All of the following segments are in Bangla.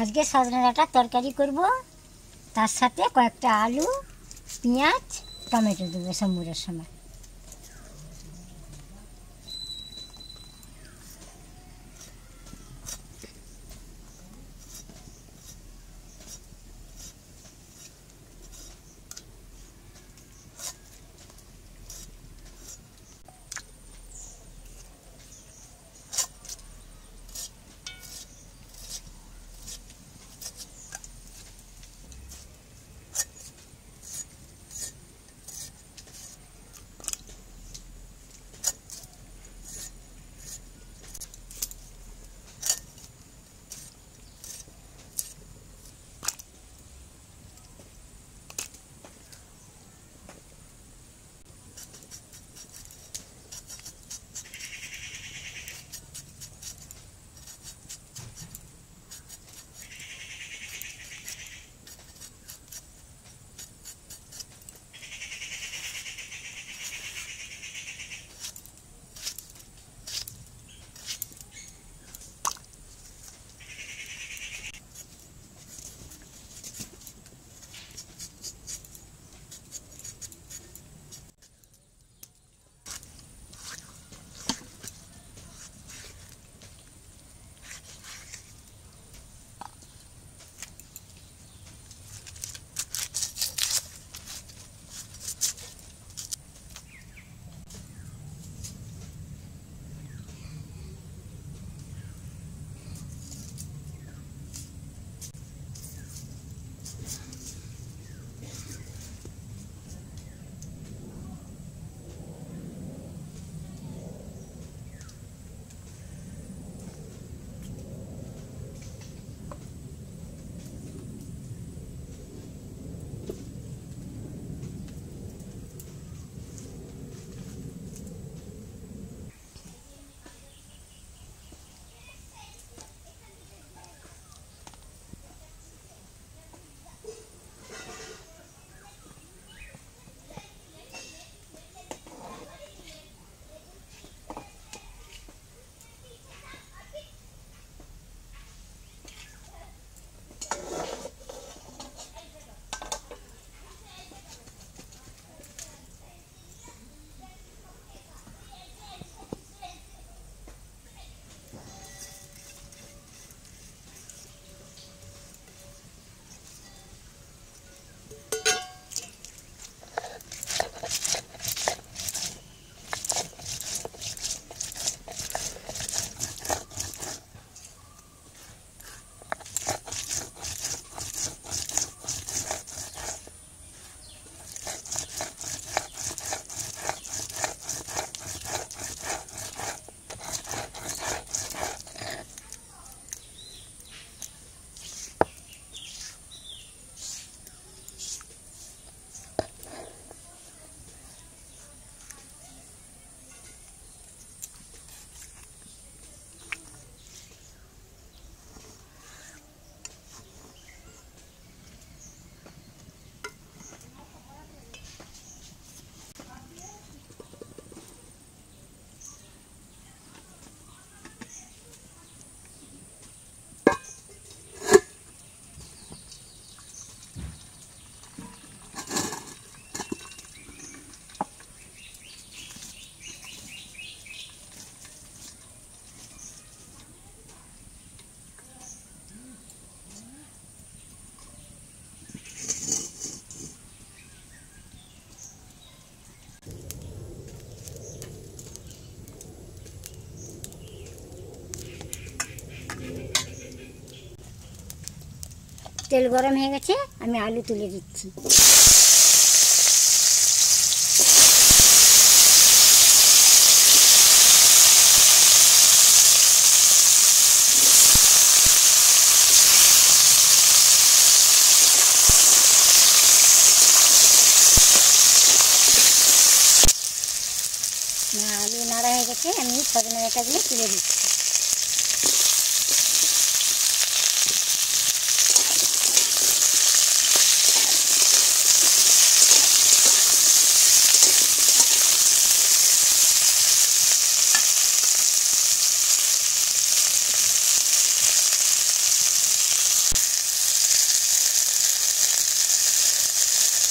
আজকে সজনে ডাঁটার তরকারি করব। তার সাথে কয়েকটা আলু পেঁয়াজ টমেটো দেবো সম্বুরের সময়। তেল গরম হয়ে গেছে, আমি আলু তুলে দিচ্ছি। আলু নাড়া হয়ে গেছে, আমি সজনে ডাঁটাগুলো তুলে দিচ্ছি।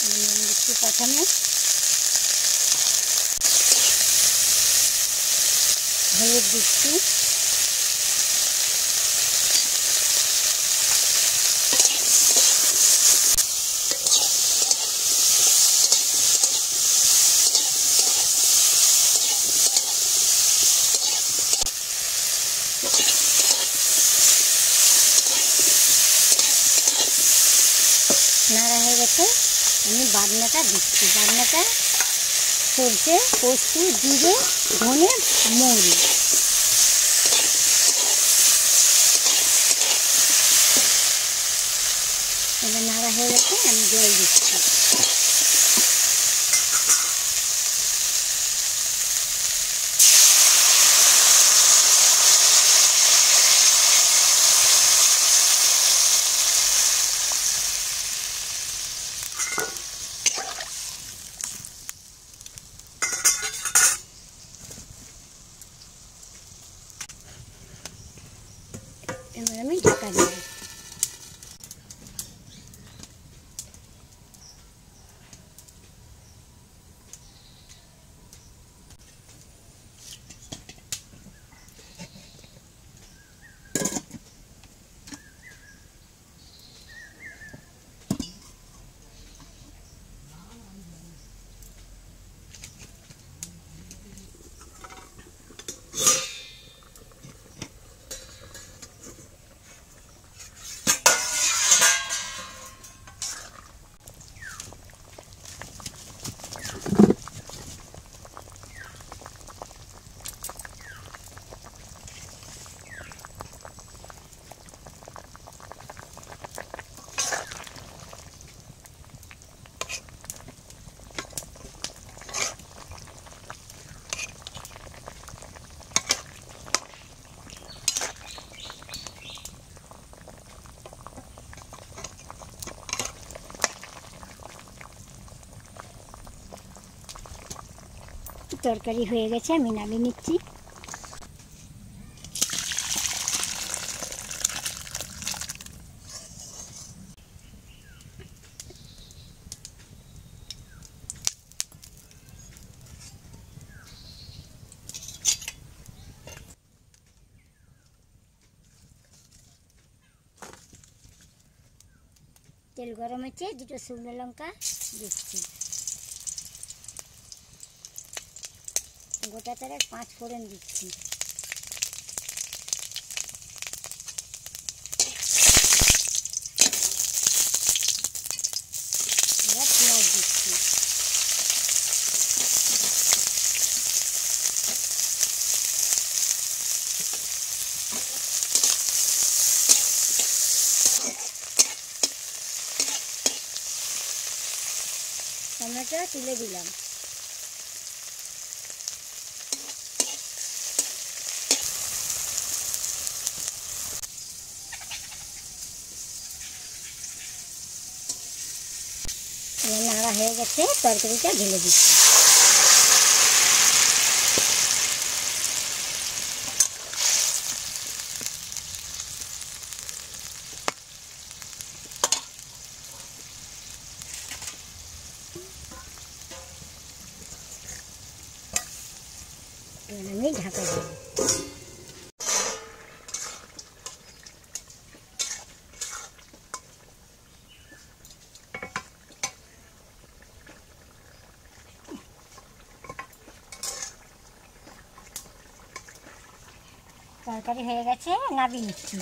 নিচ্ছি প্রথমে হলুদ দিচ্ছি আমি বাদনাটা দিচ্ছি। বাদনাটা সরষে, পোস্ত, জিরে, ধনে, মৌরি। এবার নাড়া হয়ে গেছে, আমি জল দিচ্ছি এবার আমি ঢাকা দেবো তরকারি হয়ে গেছে আমি নামিয়ে নিচ্ছি। তেল গরম হচ্ছে দুটো শুকনো লঙ্কা দিচ্ছি। গোটা তারে পাঁচ ফোড়ন দিচ্ছি। টমেটো তুলে দিলাম। এবার নাড়া হয়ে গেছে তরকারিটা ঢেলে দিচ্ছি এবার আমি ঢাকা দেবো তরকারি হয়ে গেছে নাবি নিচ্ছি